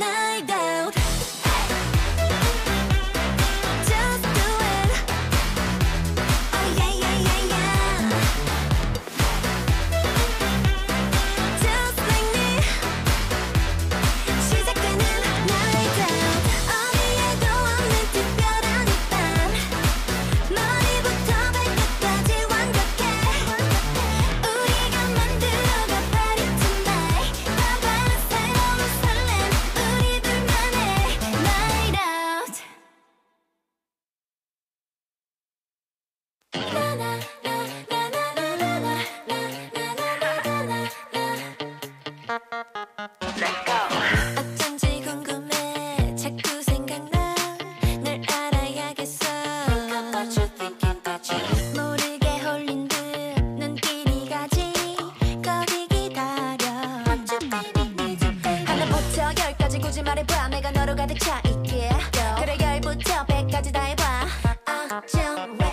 ないで 해봐. 내가 너로 가득 차 있게 그래 열부터 백까지 다 해봐. 아, I just